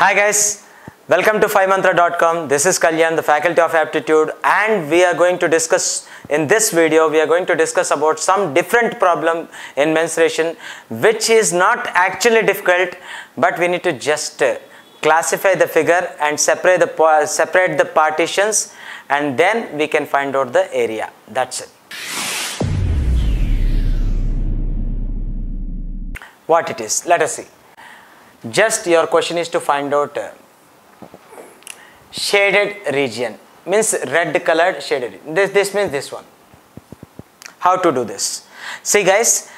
Hi guys, welcome to 5mantra.com. This is Kalyan, the faculty of aptitude and we are going to discuss in this video we are going to discuss about some different problem in mensuration which is not actually difficult but we need to just uh, classify the figure and separate the pa- separate the partitions and then we can find out the area. That's it. What it is, let us see. Just your question is to find out uh, shaded region means red colored shaded. This this means this one. How to do this? See guys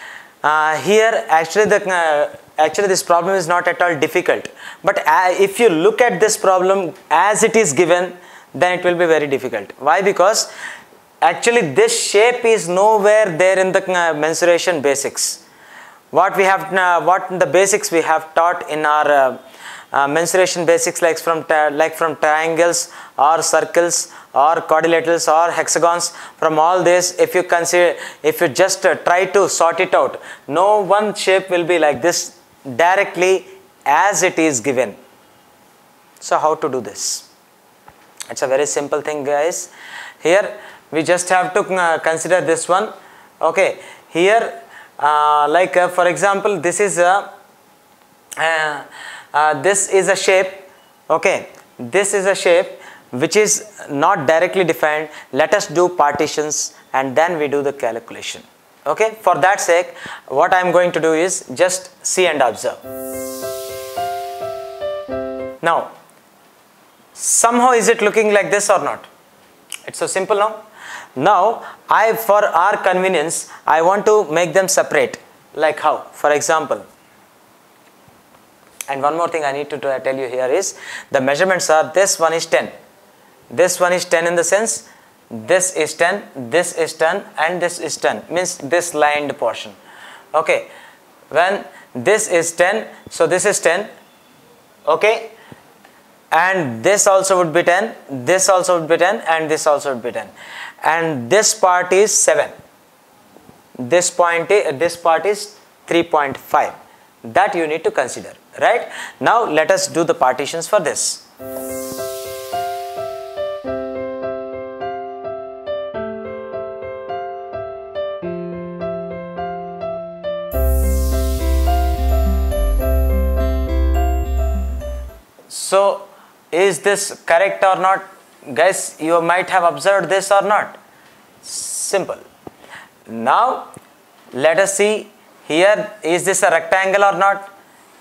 uh, here actually the uh, actually this problem is not at all difficult. But uh, if you look at this problem as it is given then it will be very difficult. Why? Because actually this shape is nowhere there in the uh, mensuration basics what we have uh, what the basics we have taught in our uh, uh, mensuration basics like from like from triangles or circles or quadrilaterals or hexagons from all this if you consider if you just uh, try to sort it out no one shape will be like this directly as it is given. So how to do this? It's a very simple thing guys. Here we just have to uh, consider this one. Okay here like uh, for example this is a uh, uh, this is a shape okay. This is a shape which is not directly defined. Let us do partitions and then we do the calculation okay. For that sake what i am going to do is just see and observe. Now somehow is it looking like this or not? It's so simple now now i for our convenience i want to make them separate. Like how? For example and one more thing i need to tell you here is the measurements are this one is 10 this one is 10 in the sense this is 10 this is 10 and this is 10 means this lined portion. Okay. When this is 10 so this is 10 okay and this also would be 10 this also would be 10 and this also would be 10 and this part is 7 this point is, this part is 3.5 that you need to consider right? Now let us do the partitions for this. So is this correct or not? Guys you might have observed this or not. Simple. Now let us see here is this a rectangle or not?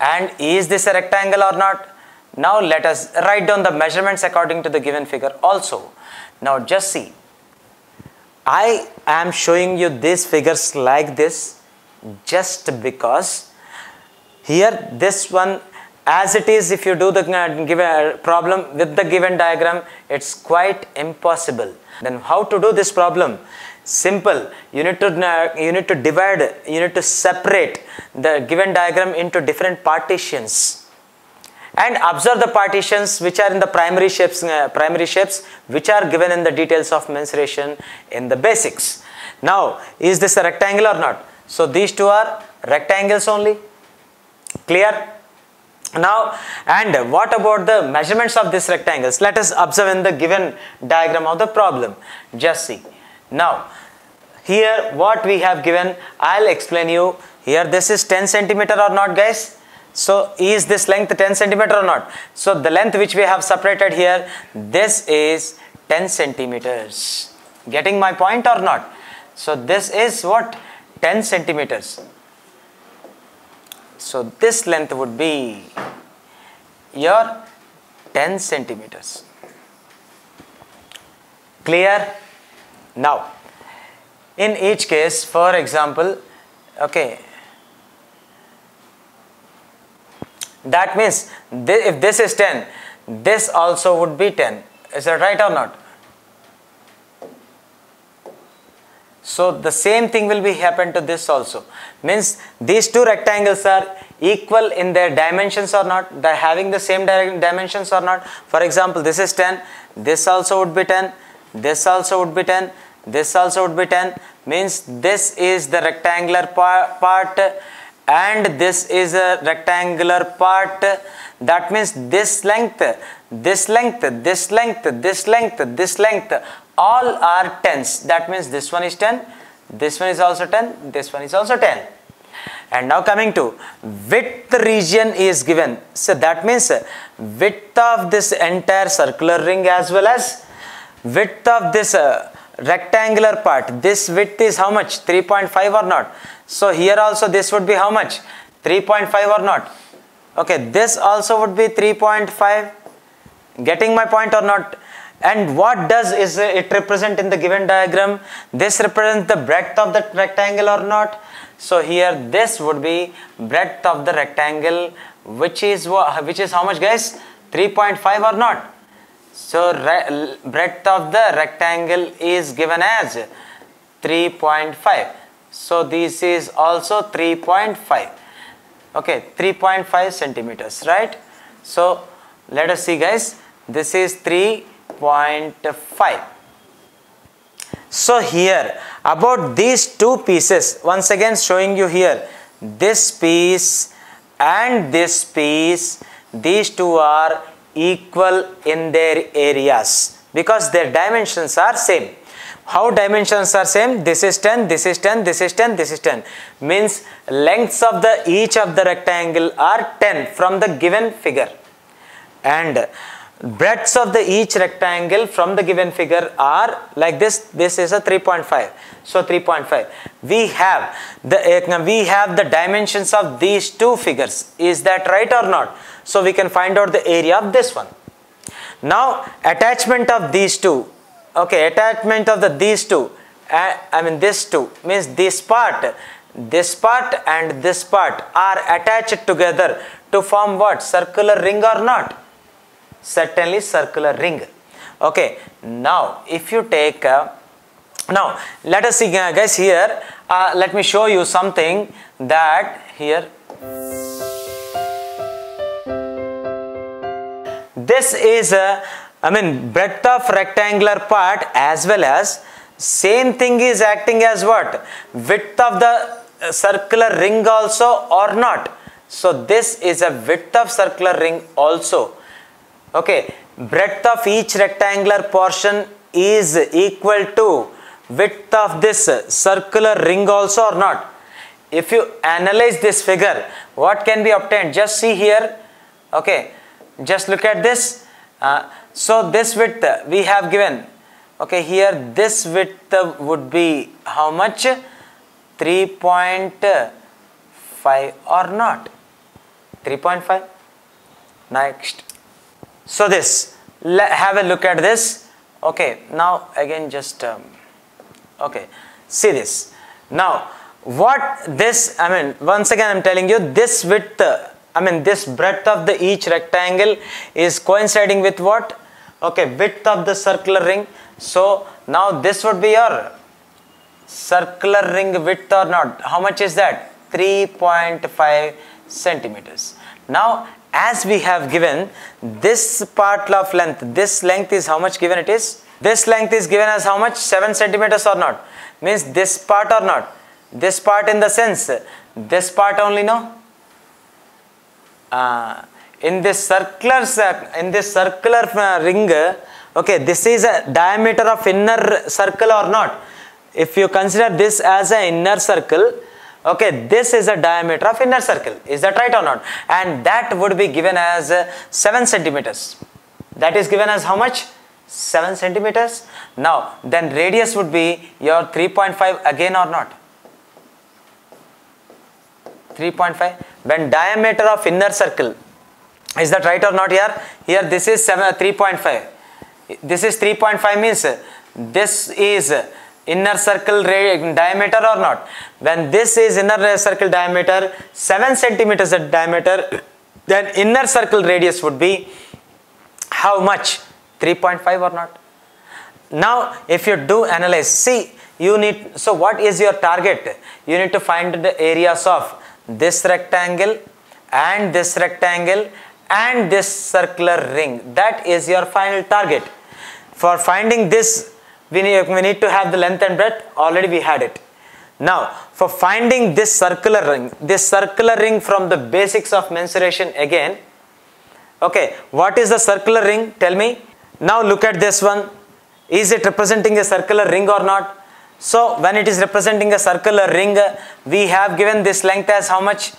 And is this a rectangle or not? Now let us write down the measurements according to the given figure also. Now just see. I am showing you these figures like this just because here this one as it is if you do the given problem with the given diagram it's quite impossible. Then how to do this problem? Simple. You need to you need to divide you need to separate the given diagram into different partitions. And observe the partitions which are in the primary shapes uh, primary shapes which are given in the details of mensuration in the basics. Now is this a rectangle or not? So these two are rectangles only. Clear now and what about the measurements of these rectangles? Let us observe in the given diagram of the problem. Just see. Now here what we have given i'll explain you. Here this is 10 centimeter or not guys? So is this length 10 centimeter or not? So the length which we have separated here this is 10 centimeters. Getting my point or not? So this is what? 10 centimeters so this length would be your 10 centimeters. Clear? Now in each case for example okay. That means th if this is 10 this also would be 10 is that right or not so the same thing will be happen to this also. Means these two rectangles are equal in their dimensions or not. They're having the same dimensions or not. For example this is 10 this also would be 10 this also would be 10 this also would be 10 means this is the rectangular par part and this is a rectangular part. That means this length this length this length this length this length all are tens. That means this one is 10 this one is also 10 this one is also 10 and now coming to width region is given. So that means width of this entire circular ring as well as width of this uh, rectangular part. This width is how much? 3.5 or not? So here also this would be how much? 3.5 or not? Okay this also would be 3.5 getting my point or not and what does is it represent in the given diagram this represents the breadth of the rectangle or not so here this would be breadth of the rectangle which is which is how much guys 3.5 or not so breadth of the rectangle is given as 3.5. So this is also 3.5. Okay, 3.5 centimeters, right? So let us see guys, this is 3.5. So here about these two pieces, once again showing you here, this piece and this piece, these two are equal in their areas because their dimensions are same. How dimensions are same? This is 10 this is 10 this is 10 this is 10 means lengths of the each of the rectangle are 10 from the given figure. And breadths of the each rectangle from the given figure are like this. This is a 3.5 so 3.5 we have the we have the dimensions of these two figures. Is that right or not? So we can find out the area of this one. Now attachment of these two. Okay attachment of the these two. Uh, i mean this two means this part. This part and this part are attached together to form what? Circular ring or not certainly circular ring. Okay now if you take uh, now let us see uh, guys here uh, let me show you something that here this is a I mean breadth of rectangular part as well as same thing is acting as what? Width of the uh, circular ring also or not? So this is a width of circular ring also okay breadth of each rectangular portion is equal to width of this circular ring also or not? If you analyze this figure what can be obtained? Just see here. Okay just look at this. Uh, so this width we have given. Okay here this width would be how much? 3.5 or not? 3.5 next so this have a look at this. Okay now again just um, okay see this. Now what this i mean once again i'm telling you this width i mean this breadth of the each rectangle is coinciding with what? Okay width of the circular ring. So now this would be your circular ring width or not? How much is that? 3.5 centimeters now as we have given this part of length this length is how much given it is? This length is given as how much? 7 centimeters or not? Means this part or not? This part in the sense this part only no? Uh, in this circular in this circular uh, ring okay this is a diameter of inner circle or not? If you consider this as an inner circle okay this is a diameter of inner circle. Is that right or not? And that would be given as uh, 7 centimeters. That is given as how much? 7 centimeters. Now then radius would be your 3.5 again or not? 3.5 when diameter of inner circle is that right or not here? Here this is 7 uh, 3.5 this is 3.5 means uh, this is uh, inner circle radius, diameter or not? When this is inner circle diameter 7 centimeters diameter then inner circle radius would be how much? 3.5 or not? Now if you do analyze see you need so what is your target? You need to find the areas of this rectangle and this rectangle and this circular ring. That is your final target. For finding this we need, we need to have the length and breadth already we had it Now, for finding this circular ring, this circular ring from the basics of mensuration again. Okay, what is the circular ring? Tell me. Now look at this one. Is it representing a circular ring or not? So when it is representing a circular ring, we have given this length as how much?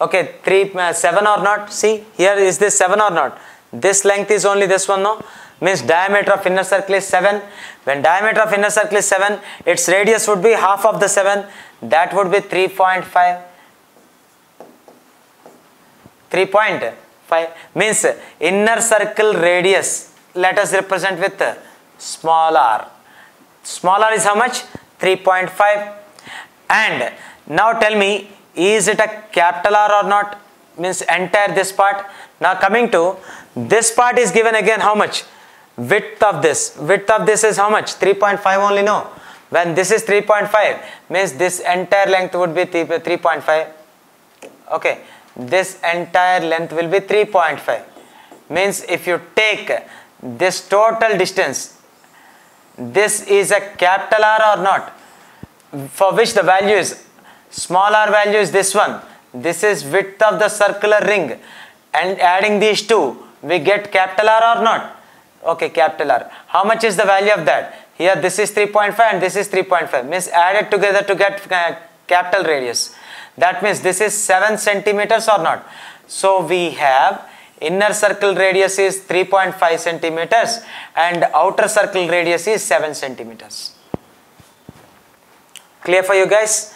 Okay, 3, uh, 7 or not? See, here is this 7 or not? This length is only this one, no? Means diameter of inner circle is 7. When diameter of inner circle is 7, its radius would be half of the 7. That would be 3.5. 3.5 means inner circle radius let us represent with small r small r is how much 3.5 and now tell me is it a capital R or not means entire this part now coming to this part is given again how much width of this. Width of this is how much? 3.5 only no? When this is 3.5 means this entire length would be 3.5 okay. This entire length will be 3.5 means if you take this total distance this is a capital R or not? For which the value is? Small r value is this one. This is width of the circular ring. And adding these two we get capital R or not okay capital R. How much is the value of that? Here this is 3.5 and this is 3.5 means added together to get uh, capital radius. That means this is 7 centimeters or not. So we have inner circle radius is 3.5 centimeters and outer circle radius is 7 centimeters. Clear for you guys?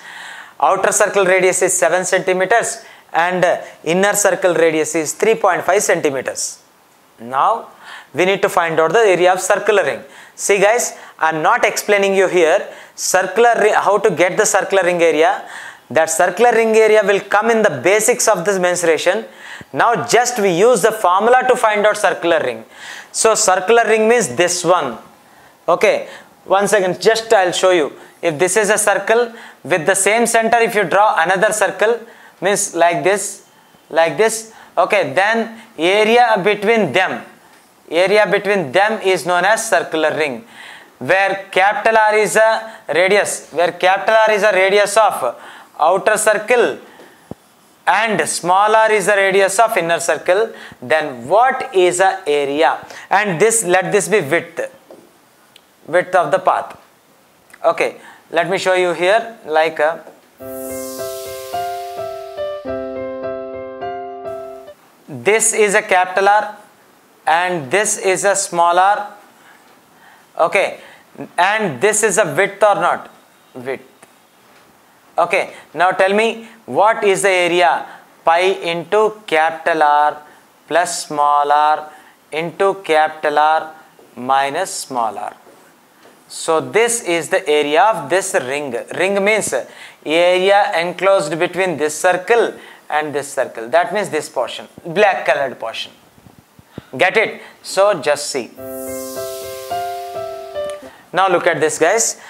Outer circle radius is 7 centimeters and inner circle radius is 3.5 centimeters. Now we need to find out the area of circular ring see guys i am not explaining you here circular how to get the circular ring area that circular ring area will come in the basics of this mensuration now just we use the formula to find out circular ring. So circular ring means this one. Okay. One second. Just I'll show you. If this is a circle with the same center, if you draw another circle means like this, like this. Okay. Then area between them, area between them is known as circular ring. Where capital R is a radius, where capital R is a radius of outer circle and small r is the radius of inner circle. Then what is the area? And this let this be width width of the path. Okay let me show you here like a, this is a capital R and this is a smaller okay and this is a width or not width Okay, now tell me what is the area? Pi into capital R plus small r into capital R minus small r. So this is the area of this ring. Ring means area enclosed between this circle and this circle. That means this portion, black colored portion. Get it? So just see. Now look at this guys.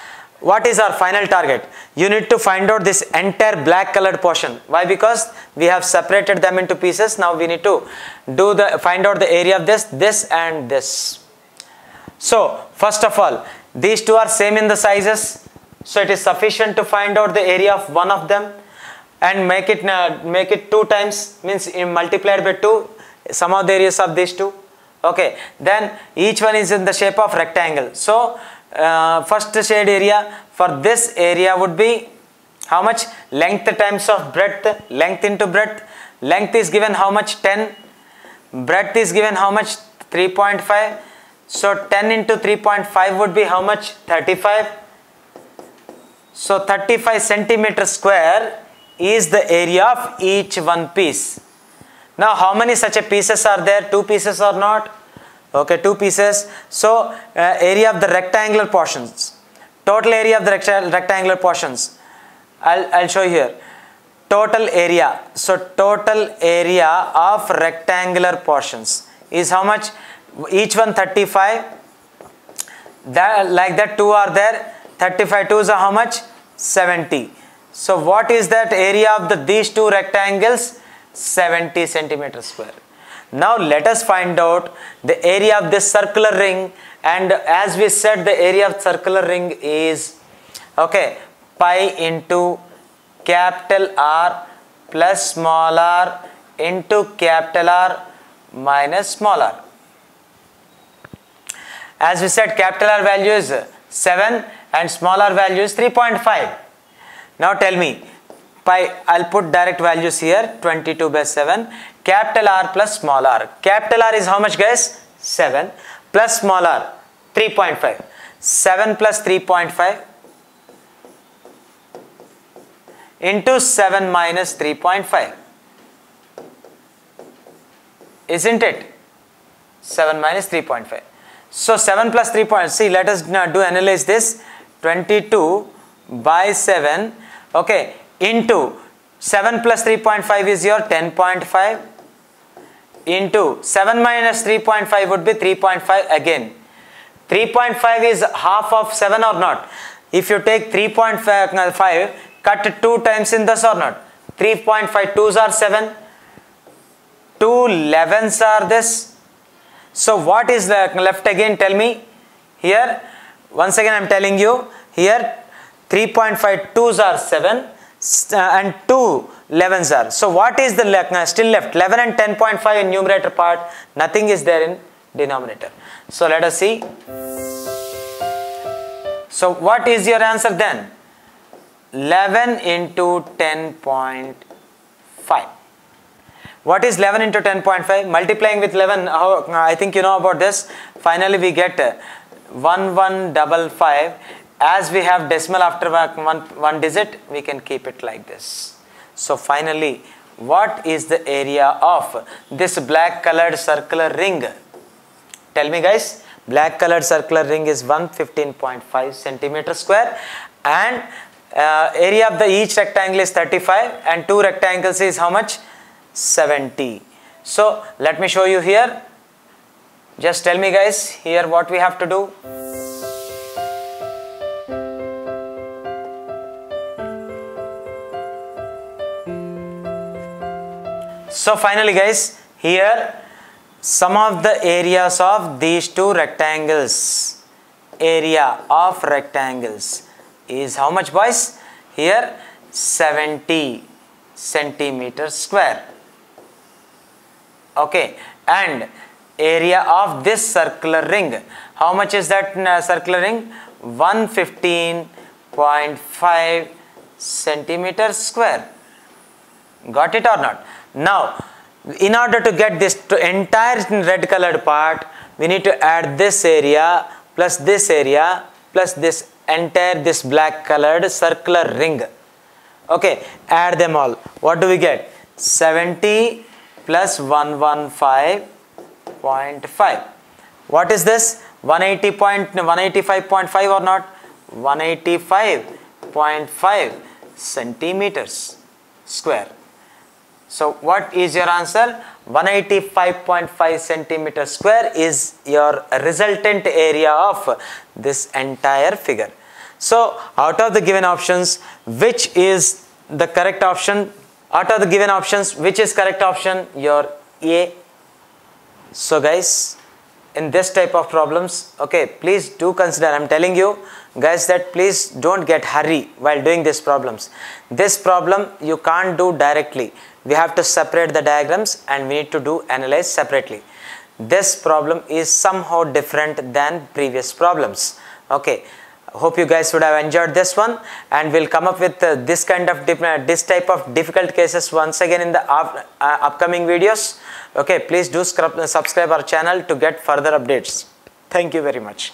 What is our final target? You need to find out this entire black colored portion. Why? Because we have separated them into pieces. Now we need to do the find out the area of this this and this. So first of all these two are same in the sizes. So it is sufficient to find out the area of one of them and make it uh, make it two times. Means multiplied by two sum of the areas of these two. Okay then each one is in the shape of rectangle. So uh, first shade area for this area would be how much? Length times of breadth length into breadth. Length is given how much? 10 breadth is given how much? 3.5 so 10 into 3.5 would be how much? 35 so 35 centimeter square is the area of each one piece now how many such a pieces are there? Two pieces or not? Okay two pieces. So uh, area of the rectangular portions. Total area of the rectangular portions. I'll, I'll show you here. Total area. So total area of rectangular portions is how much? Each one 35 that like that two are there. 35 twos are how much? 70 so what is that area of the these two rectangles 70 centimeter square now let us find out the area of this circular ring and as we said the area of circular ring is okay pi into capital R plus small r into capital R minus small r. As we said capital R value is 7 and small r value is 3.5. Now tell me pi I'll put direct values here 22 by 7 capital R plus small r. Capital R is how much guys? 7 plus small r 3.5. 7 plus 3.5 into 7 minus 3.5 isn't it? 7 minus 3.5 so 7 plus 3 point see let us now do analyze this. 22 by 7 okay into 7 plus 3.5 is your 10.5 into 7 minus 3.5 would be 3.5 again. 3.5 is half of 7 or not? If you take 3.5 cut 2 times in this or not? 3.5 2s are 7 2 11s are this. So what is the left again? Tell me. Here once again I am telling you here 3.5 2s are 7 uh, and 2 11s are. So what is the uh, still left? 11 and 10.5 in numerator part. Nothing is there in denominator. So let us see. So what is your answer then? 11 into 10.5 what is 11 into 10.5 multiplying with 11 how, I think you know about this. Finally we get 1155 as we have decimal after one, one digit we can keep it like this. So finally what is the area of this black colored circular ring? Tell me guys. Black colored circular ring is 115.5 centimeter square. And uh, area of the each rectangle is 35 and two rectangles is how much? 70 so let me show you here. Just tell me guys here what we have to do so finally guys here some of the areas of these two rectangles area of rectangles is how much boys? Here 70 centimeter square. Okay and area of this circular ring how much is that uh, circular ring? 115.5 centimeter square. Got it or not now in order to get this to entire red colored part we need to add this area plus this area plus this entire this black colored circular ring. Okay add them all. What do we get? 70 plus 115.5 what is this? 180 point 185.5 or not? 185.5 centimeters square so what is your answer 185.5 centimeter square is your resultant area of this entire figure so out of the given options, which is the correct option? Out of the given options, which is correct option? Your A. So guys, in this type of problems, okay, please do consider, I'm telling you guys that please don't get hurry while doing these problems. This problem you can't do directly. We have to separate the diagrams and we need to do analyze separately. This problem is somehow different than previous problems. Okay. Hope you guys would have enjoyed this one and we'll come up with uh, this kind of uh, this type of difficult cases once again in the uh, upcoming videos. Okay. Please do subscribe our channel to get further updates. Thank you very much